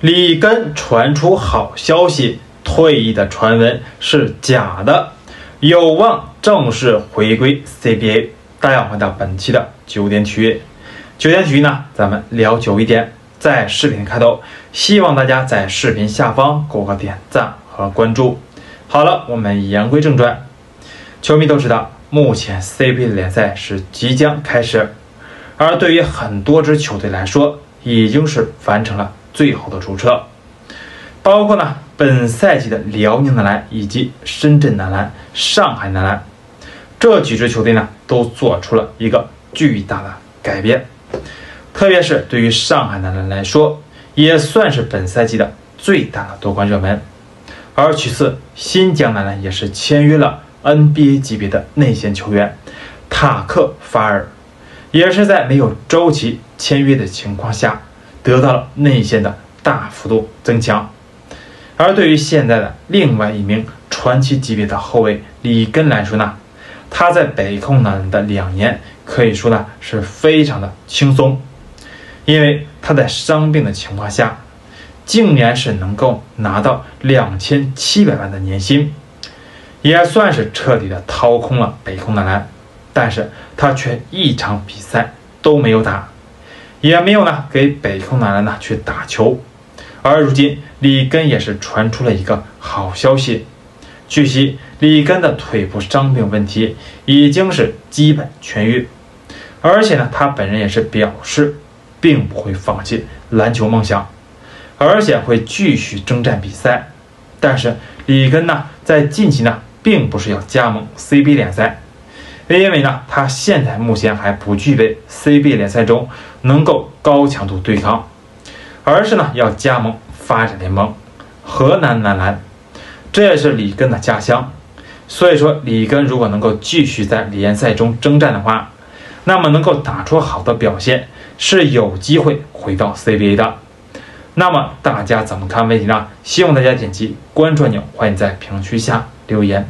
里根传出好消息，退役的传闻是假的，有望正式回归 CBA。大家欢迎到本期的九点体育。九点体育呢，咱们聊久一点。在视频开头，希望大家在视频下方给我个点赞和关注。好了，我们言归正传。球迷都知道，目前 CBA 的联赛是即将开始，而对于很多支球队来说，已经是完成了。最后的注册，包括呢本赛季的辽宁男篮以及深圳男篮、上海男篮这几支球队呢，都做出了一个巨大的改变。特别是对于上海男篮来说，也算是本赛季的最大的夺冠热门。而其次，新疆男篮也是签约了 NBA 级别的内线球员塔克法尔，也是在没有周琦签约的情况下。得到了内线的大幅度增强，而对于现在的另外一名传奇级别的后卫里根来说呢，他在北控男篮的两年可以说呢是非常的轻松，因为他在伤病的情况下，竟然是能够拿到两千七百万的年薪，也算是彻底的掏空了北控男篮，但是他却一场比赛都没有打。也没有呢，给北控男篮呢去打球。而如今里根也是传出了一个好消息，据悉里根的腿部伤病问题已经是基本痊愈，而且呢，他本人也是表示，并不会放弃篮球梦想，而且会继续征战比赛。但是里根呢，在近期呢，并不是要加盟 CBA 联赛。因为呢，他现在目前还不具备 CBA 联赛中能够高强度对抗，而是呢要加盟发展联盟河南男篮，这也是里根的家乡。所以说，里根如果能够继续在联赛中征战的话，那么能够打出好的表现，是有机会回到 CBA 的。那么大家怎么看问题呢？希望大家点击关注按钮，欢迎在评论区下留言。